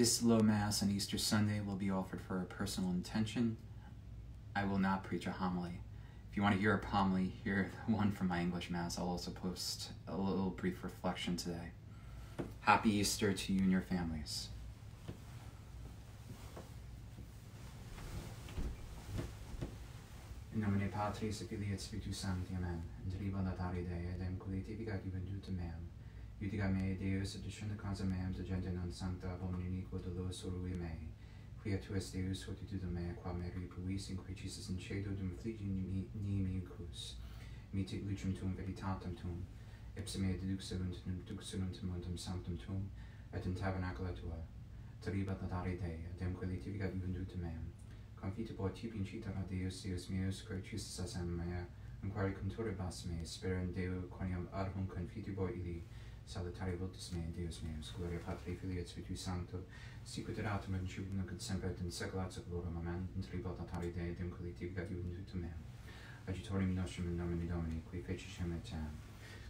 This low Mass on Easter Sunday will be offered for a personal intention. I will not preach a homily. If you want to hear a homily, hear the one from my English Mass. I'll also post a little brief reflection today. Happy Easter to you and your families. In nomine Patris et Filii et Spiritus Sancti. Amen. Natari Dei, et em colitifica juventutem meam. Iudigame Deus ad uscende causa meam degendem non sancta hominin equo dolus sorui mei, quia tu est Deus fortitudo mea, qua me repuis in quae Jesus in cedo dum fligi ni mi ucus. Mitit lucem tuum veritatem tuum, ipse mea deduxerunt num duxerunt mundum sanctum tuum, et in tabernacula tua. Teribat natare Dei, ademque letivigat venduta meam. Confitibor tibi incita a Deus, Deus meus, quae Jesus asem mea, in quare conturibas me, sperem Deo quoniam ad confite confitibor ili, salutare vultus mei, Deus meus, gloria Patri, Filii et Spiritus Sancto, sicut erat in nunc et semper et in saecula saeculorum, amen, in tributatari Dei, Deum dem colitigat iudentum meam. Agitorium nostrum in nomine Domini, qui fecicem et team,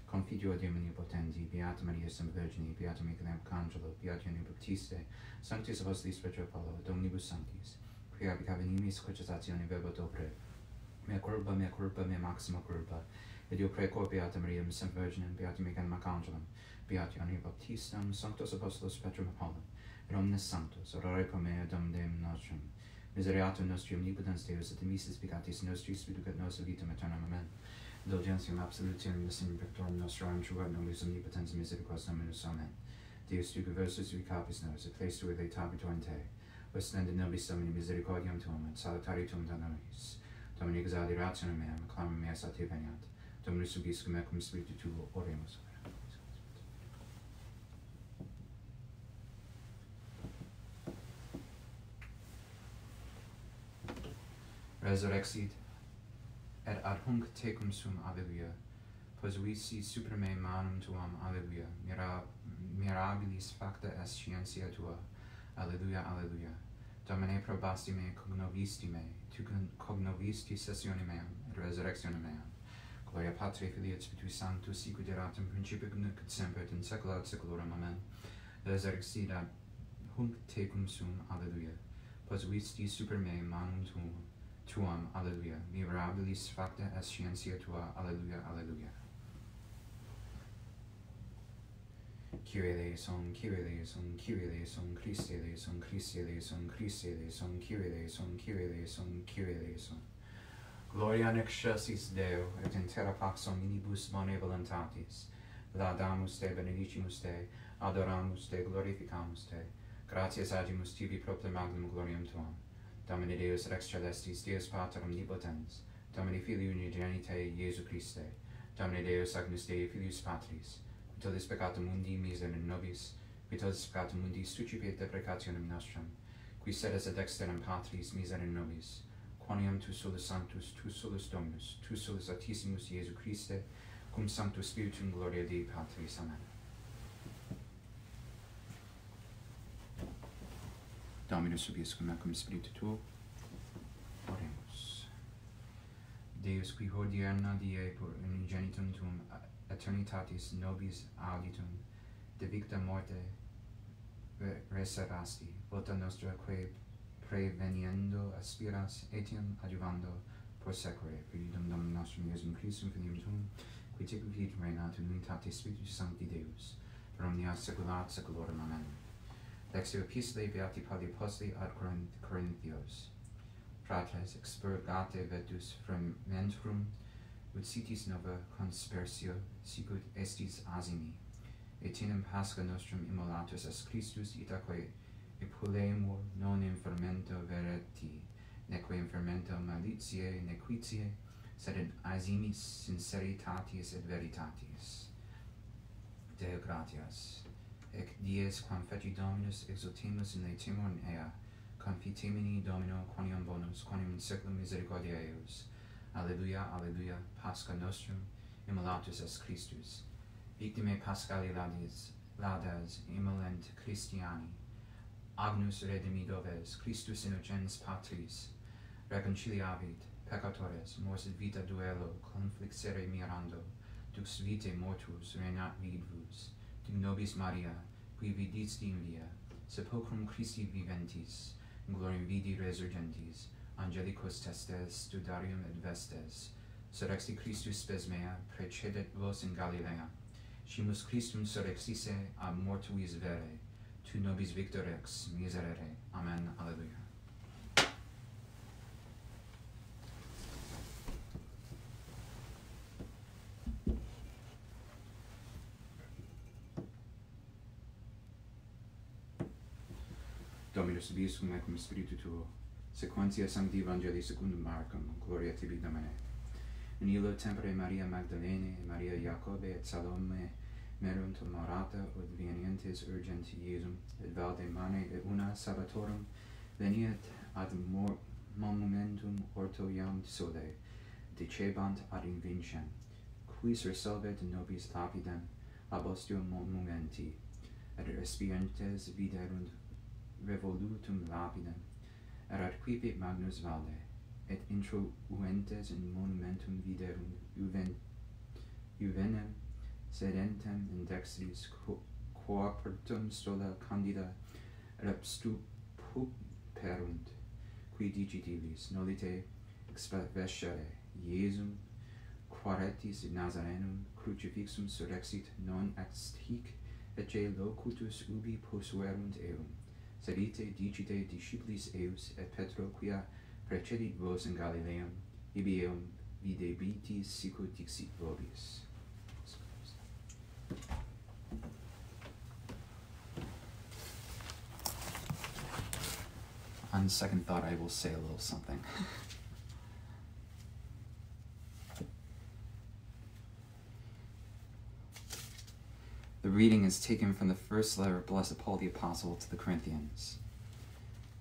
Confidio ad Domini potenti, Beata Maria Sem Virgini, Beata Michael Arcangelo, Beata Ione Baptiste, Sanctis Apostolis Petro Petrapolo, Domnibus Sanctis, qui abicavenimis cogitatione verbo dobre, mea culpa, mea culpa, mea maxima culpa, Et io preco beata Mariam, sem virginem, beati mecan archangelum, beati Ioanni Baptistam, sanctos apostolos Petrum Apollum, et omnes sanctos, orare pro mea dom Deum nostrum. Miseriatum nostri omnipotens Deus, et emisis picatis nostri spiricat nos vitam aeternam, amen. Indulgentiam absolutium missim pectorum nostrum, trua nobis omnipotens misericordias dominus, amen. Deus tu versus vicapis nos, et place tu eletabitur in te, Vestende nobis Domini misericordiam tuum, et salutari tuum da nobis. Domini exaudi rationem meam, clamam mea sa veniat. Domine subiscum ecum spiritu tuo, oremus. Resurrexit, er et adhunc tecum sum, alleluia, posuisi super me manum tuam, alleluia, Mira, mirabilis facta est scientia tua, alleluia, alleluia. Domine probasti me, cognovisti me, tu cognovisti sessione meam, et resurrectione meam. Gloria Patri, Filii et Spiritus Sanctus, sic erat in principio nunc et semper et in saecula et saeculorum. Amen. Deus ex hunc tecum sum. Alleluia. Posuisti super me manum tuum. Tuam. Alleluia. Mirabilis facta est scientia tua. Alleluia. Alleluia. Kyrie eleison, Kyrie eleison, Kyrie eleison, Christe eleison, Christe eleison, Christe eleison, Kyrie eleison, Kyrie eleison, Kyrie eleison. Gloria in excelsis Deo, et in terra pax omnibus benevolentatis. Laudamus te, benedicimus te, adoramus te, glorificamus te. Gratias agimus tibi propter magnum gloriam tuam. Domine Deus Rex Celestis, Deus Pater Omnipotens, Domine Filii Unigenite, Iesu Christe, Domine Deus Agnus Dei Filius Patris, qui peccatum mundi miserum nobis, qui todes peccatum mundi succipiet deprecationem nostrum, qui sedes ad externem Patris in nobis, Omnium tu solus sanctus, tu solus dominus, tu solus altissimus Iesu Christe, cum sanctus spiritum gloria Dei Patris. Amen. Dominus ubiescum cum cum spiritu tuo. Oremus. Deus qui hodierna die por ingenitum tuum eternitatis nobis auditum de victa morte reservasti, vota nostra quae preveniendo aspiras etiam adjuvando prosequere fidum dom nostrum Iesum Christum fidem tuum, qui te vid regnat in unitate Spiritus Sancti Deus, per omnia saecula saeculorum Amen. Lectio Epistolae Beati Pauli Apostoli ad Corinthios. Fratres, expurgate vetus fragmentrum, ut sitis nova conspersio, sicut estis asimi, et in pascha nostrum immolatus as Christus itaque e non in fermento vereti, neque in fermento malitiae nequitiae, sed in asimis sinceritatis et veritatis. Deo gratias, ec dies quam feci Dominus exultimus in laetimur in ea, confitemini Domino quoniam bonus, quoniam in seculum misericordia eus. Alleluia, alleluia, Pascha nostrum, immolatus est Christus. Victime Paschali laudes, laudas, immolent Christiani, agnus redimi doves, Christus innocens patris, reconciliavit, peccatores, mors vita duello, conflixere mirando, dux vitae mortus renat vidvus, dum nobis Maria, qui vidis in via, sepulchrum Christi viventis, gloriam vidi resurgentis, angelicos testes studarium et vestes, Sorexi Christus spes mea, precedet vos in Galilea. Scimus Christum surrexisse a mortuis vere, tu nobis victor ex miserere. Amen. Alleluia. Dominus visum et cum spiritu tuo. Sequentia Sancti Evangelii secundum Marcum. Gloria tibi, Domine. In illo tempore Maria Magdalene, Maria Jacobe et Salome merunt morata ut venientes urgentiesum, et valde mane et una sabatorum veniet ad mor monumentum orto iam sole, dicebant ad invincem, quis resolvet nobis lapidem ab ostium monumenti, et respientes viderunt revolutum lapidem, erat adquipit magnus valde, et intruentes in monumentum viderunt juven, juvenem sedentem indexis quo pertum sola candida repstuperunt qui dicit nolite expecvescere Iesum quaretis in Nazarenum crucifixum surrexit non ex hic ecce locutus ubi posuerunt eum. Sed ite dicite discipulis eus, et Petro quia precedit vos in Galileam ibi eum videbitis sicut dixit vobis. On second thought, I will say a little something. the reading is taken from the first letter of Blessed Paul the Apostle to the Corinthians.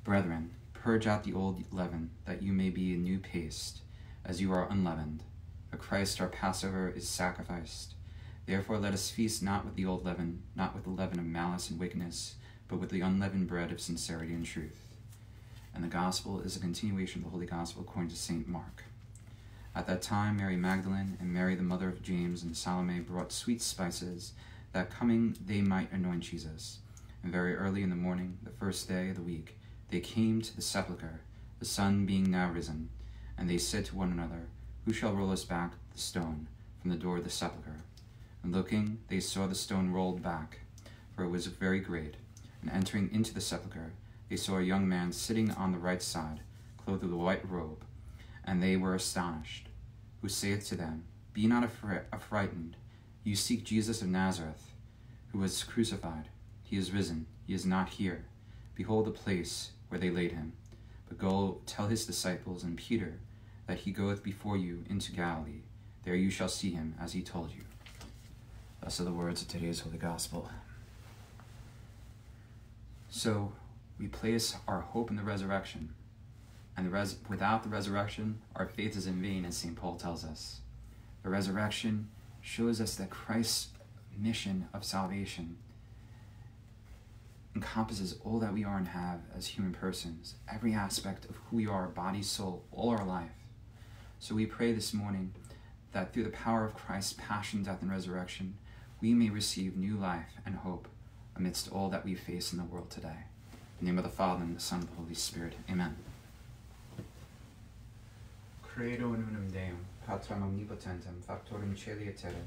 Brethren, purge out the old leaven, that you may be a new paste, as you are unleavened. For Christ our Passover is sacrificed. Therefore let us feast not with the old leaven, not with the leaven of malice and wickedness, but with the unleavened bread of sincerity and truth. And the gospel is a continuation of the Holy Gospel according to St. Mark. At that time, Mary Magdalene and Mary, the mother of James and Salome, brought sweet spices, that coming they might anoint Jesus. And very early in the morning, the first day of the week, they came to the sepulchre, the sun being now risen. And they said to one another, Who shall roll us back the stone from the door of the sepulchre? And looking, they saw the stone rolled back, for it was very great. And entering into the sepulchre, they saw a young man sitting on the right side, clothed with a white robe. And they were astonished. Who saith to them, Be not affri- affrighted. You seek Jesus of Nazareth, who was crucified. He is risen. He is not here. Behold the place where they laid him. But go tell his disciples and Peter that he goeth before you into Galilee. There you shall see him, as he told you. Thus are the words of today's Holy Gospel. So we place our hope in the resurrection, and the res- without the resurrection, our faith is in vain, as St. Paul tells us. The resurrection shows us that Christ's mission of salvation encompasses all that we are and have as human persons, every aspect of who we are, body, soul, all our life. So we pray this morning that through the power of Christ's passion, death, and resurrection, we may receive new life and hope amidst all that we face in the world today. In the name of the Father, and the Son, and the Holy Spirit. Amen. Credo in unum Deum, Patram omnipotentem, factorum celi et terra,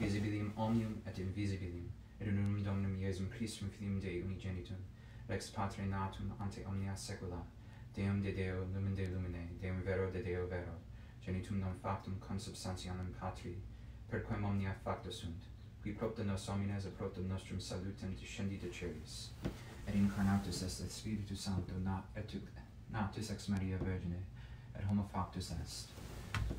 visibilium omnium et invisibilium, et in unum Dominum Iesum Christum Filium Dei unigenitum, Rex Patre natum ante omnia secula, Deum de Deo, lumen de lumine, Deum vero de Deo vero, genitum non factum consubstantialem Patri, per quem omnia facta sunt, qui propter nos homines et propter nostrum salutem descendit de celis, et incarnatus est et Spiritus Sancto, nat et tu, natus ex Maria Virgine, et homo factus est.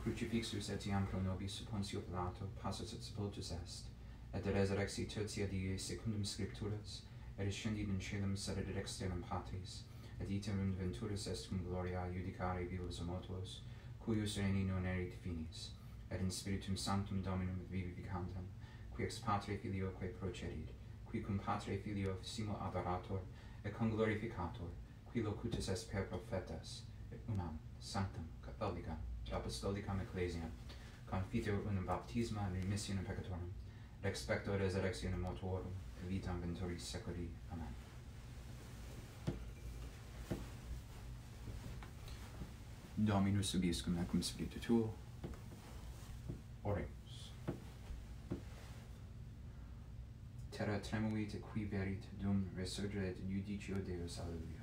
Crucifixus etiam pro nobis Pontio Pilato, passus et sepultus est, et resurrexi tertia die secundum scripturas, et ascendit in celum sedet et externum patris, et iterum in venturus est cum gloria judicare vivos mortuos, cuius reni non erit finis, et in spiritum sanctum dominum vivificantem, qui ex patre filioque procedit, qui cum Patre Filio simo adorator, et cum glorificator, qui locutus est per prophetas, et unam, sanctam, catholicam, et apostolicam ecclesiam, confitur unum baptisma in remissionem peccatorum, et expecto resurrectionem mortuorum, et vitam venturis secoli. Amen. Dominus subiscum ecum spiritu tuo. Ore. terra tremuit et qui verit dum resurget judicio Deus. Alleluia.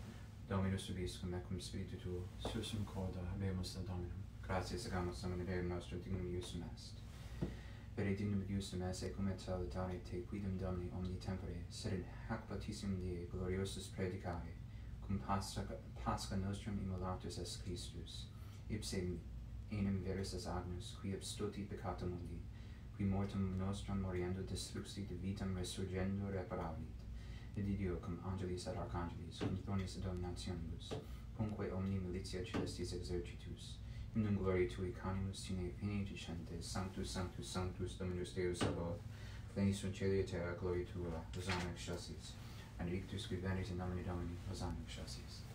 Dominus vobiscum ecum cum spiritu tuo, sursum corda habemus ad Dominum. Gratias agamus nominare nostro dignum iusum est. Vere dignum iusum est ecum et salutare te quidem Domini omni tempore, sed in hac batissimum die gloriosus predicare, cum pasca, pasca nostrum immolatus est Christus, ipse enim veris es agnus, qui abstuti peccata mundi, qui mortem nostrum moriendo destruxit vitam resurgendo reparavit. Didio cum angelis et arcangelis, cum thronis dominationibus, punque omni militia celestis exercitus, in dum gloria tui canimus sine fine dicentes, sanctus, sanctus, sanctus, Dominus Deus Sabaoth, plenis sunt celia terra gloria tua, Hosanna excelsis, and ictus qui venit in nomine Domini, Hosanna excelsis.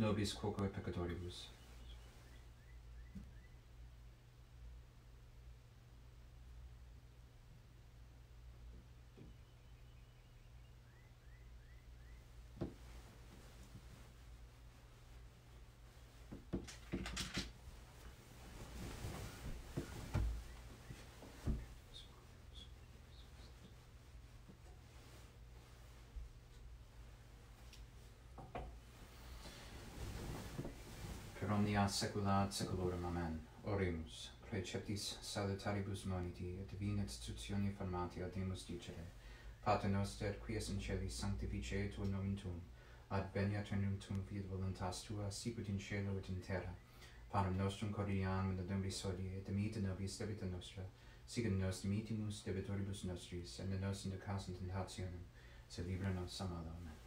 Nobis quoque peccatoribus. omnia saecula saeculorum. Amen. Oremus. Preceptis salutaribus moniti et vin institutione formatia demus dicere. Pater noster, qui es in celis, sanctificetur nomen tuum. Adveniat regnum tuum, fiat voluntas tua, sicut in cielo et in terra. Panem nostrum quotidianum et nobis hodie, et dimitte nobis debita nostra, sic et nos dimittimus debitoribus nostris, et ne nos inducas in tentationem, sed libera nos a malo. Amen.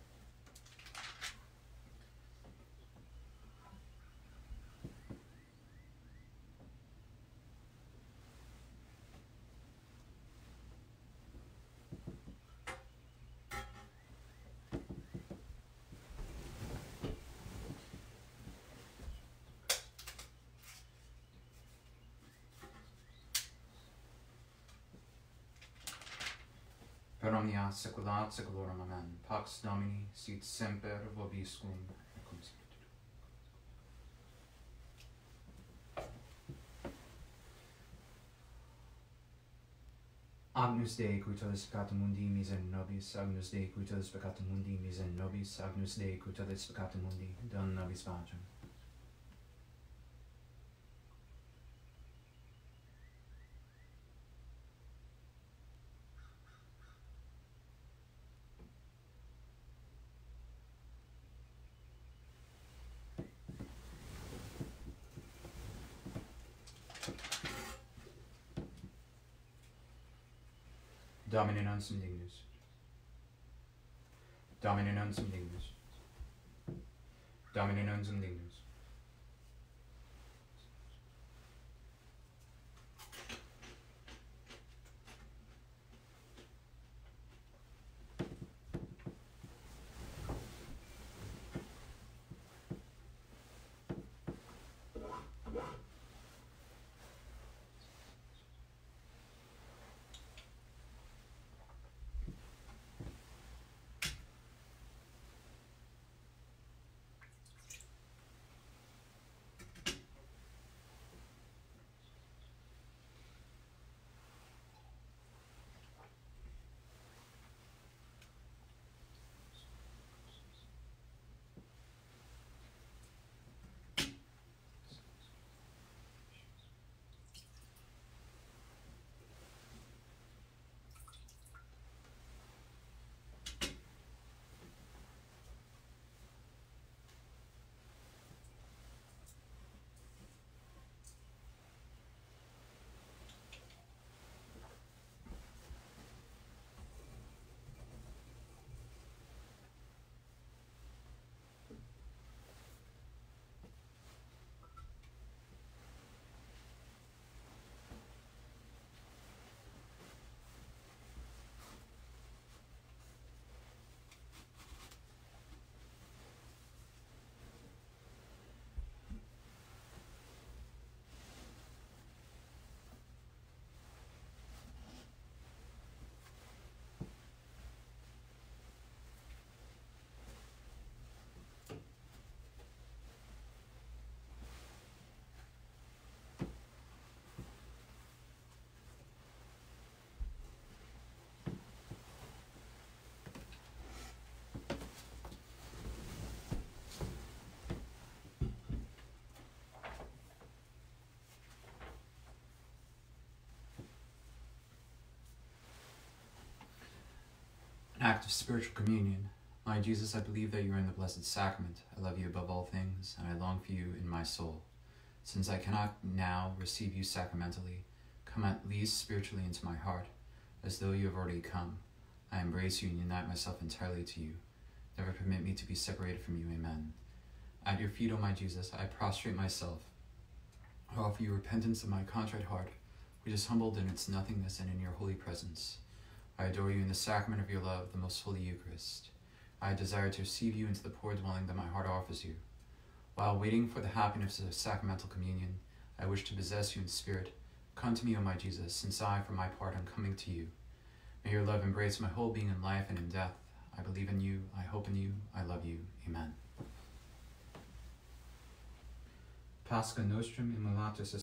per omnia saecula saeculorum amen. Pax domini sit semper vobiscum Agnus Dei qui tollis peccatum mundi miserere nobis, Agnus Dei qui tollis peccatum mundi miserere nobis, Agnus Dei qui tollis peccatum mundi, don nobis pacem. Domine non dignus. Domine non dignus. Domine non dignus. Act of spiritual communion. My Jesus, I believe that you are in the Blessed Sacrament. I love you above all things, and I long for you in my soul. Since I cannot now receive you sacramentally, come at least spiritually into my heart, as though you have already come. I embrace you and unite myself entirely to you. Never permit me to be separated from you. Amen. At your feet, O my Jesus, I prostrate myself. I offer you repentance of my contrite heart, which is humbled in its nothingness and in your holy presence. I adore you in the sacrament of your love, the most holy Eucharist. I desire to receive you into the poor dwelling that my heart offers you. While waiting for the happiness of sacramental communion, I wish to possess you in spirit. Come to me, O my Jesus, since I, for my part, am coming to you. May your love embrace my whole being in life and in death. I believe in you, I hope in you, I love you. Amen. Pascha nostrum immolatus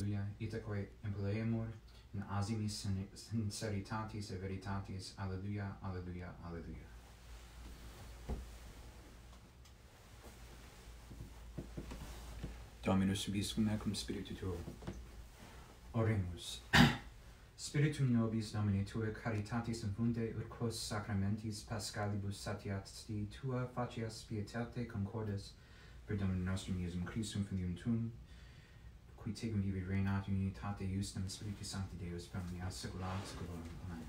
Alleluia, itaque in asinis sinceritatis et veritatis. Alleluia, alleluia, alleluia. Dominus viscum cum spiritu tuo. Oremus. Spiritum nobis Domine Tue caritatis infunde urquos sacramentis pascalibus satiasti Tua facias pietate concordes per Dominum nostrum Iesum Christum filium Tuum, qui tegum ibi regnat unitate justum spiritus sancti deus per omnia saecula saeculorum. Amen.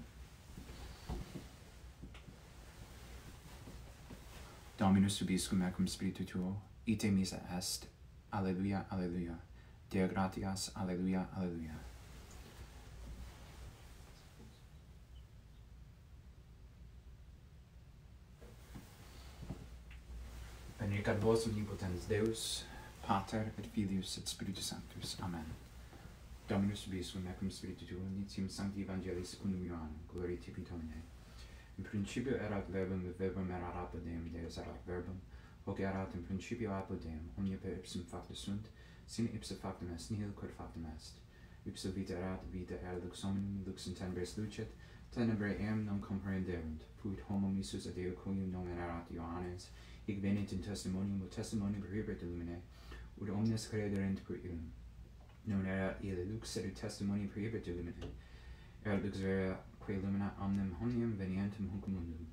Dominus subiscum ecum spiritu tuo ite misa est. Alleluia alleluia. Dea gratias alleluia alleluia. Benedicat vos omnipotens Deus. Pater et Filius et Spiritus Sanctus. Amen. Dominus vobiscum et cum spiritu tuo, nitium sancti evangelii secundum Ioannem, gloria tibi Domine. In principio erat verbum, et verbum erat apud Deum, Deus erat verbum, hoc erat in principio apud Deum, omnia per ipsum factus sunt, sine ipsa factum est nihil quod factum est. Ipsa vita erat, vita er lux hominum, lux in tenebres lucet, tenebrae eam non comprehenderunt, fuit homo misus ad eo coium nomen erat Ioannes, hic venit in testimonium, ut testimonium perhibet illumine, ut omnes crederent per illum. Non erat ille lux, sed testimonium prohibito lumine. Erat lux vera, quae lumina omnem homnium venientem hunc mundum.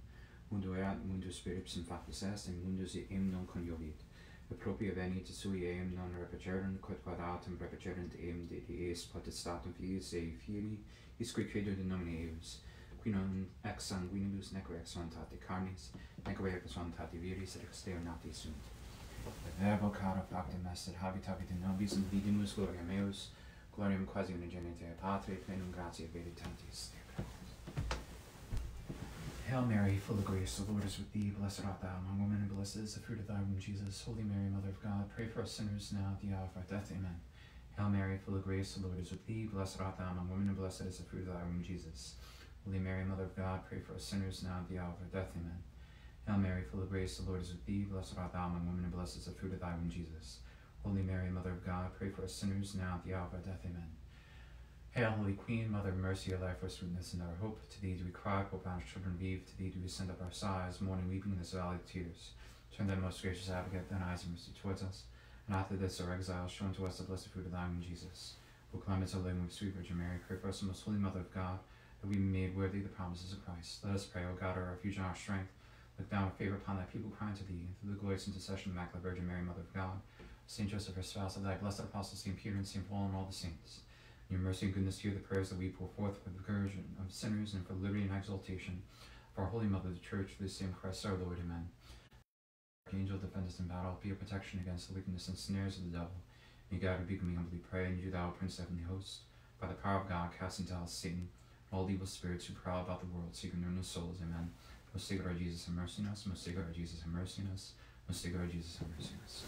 Mundo erat mundus per ipsum factus est, et mundus eim non coniovit Et propria venit sui eim non repacerent, quod quod autem repacerent eim de dies potestatum fiis ei fili, isque credo de nomine eius, qui non ex sanguinibus, neque ex vantate carnis, neque ex vantate viris, et ex deo nati sunt. Verbo factum est, habitavit in nobis, in vidimus gloria meus, gloriam quasi unigenite Patre, plenum gratia veritatis. Hail Mary, full of grace, the Lord is with thee. Blessed art thou among women, and blessed is the fruit of thy womb, Jesus. Holy Mary, Mother of God, pray for us sinners now at the hour of our death. Amen. Hail Mary, full of grace, the Lord is with thee. Blessed art thou among women, and blessed is the fruit of thy womb, Jesus. Holy Mary, Mother of God, pray for us sinners now at the hour of our death. Amen. Hail Mary, full of grace, the Lord is with thee. Blessed art thou among women, and blessed is the fruit of thy womb, Jesus. Holy Mary, Mother of God, pray for us sinners now at the hour of our death. Amen. Hail, Holy Queen, Mother of Mercy, our life, our sweetness, and our hope. To thee do we cry, poor banished children of Eve. To thee do we send up our sighs, mourning, weeping in this valley of tears. Turn then, most gracious Advocate, thine eyes of mercy towards us. And after this our exile, show unto us the blessed fruit of thy womb, Jesus. O clement, O living with sweet Virgin Mary, pray for us, O most holy Mother of God, that we may be made worthy the promises of Christ. Let us pray, O God, our refuge and our strength. Look down with favor upon thy people crying to thee, through the glorious intercession of the Immaculate Virgin Mary, Mother of God, Saint Joseph, her spouse, of thy blessed apostles, Saint Peter and Saint Paul, and all the saints. In your mercy and goodness, hear the prayers that we pour forth for the conversion of sinners and for liberty and exaltation of our Holy Mother, the Church, through the same Christ our Lord. Amen. Angel, defend us in battle, be a protection against the wickedness and snares of the devil. May God rebuke me humbly pray, and you, thou, Prince of heavenly Host, by the power of God, cast into hell Satan, all evil spirits who prowl about the world, seeking ruin of souls. Amen. Most sacred Lord Jesus, have mercy on us. Most sacred Lord Jesus, have mercy on us. Most sacred Lord Jesus, have mercy on us.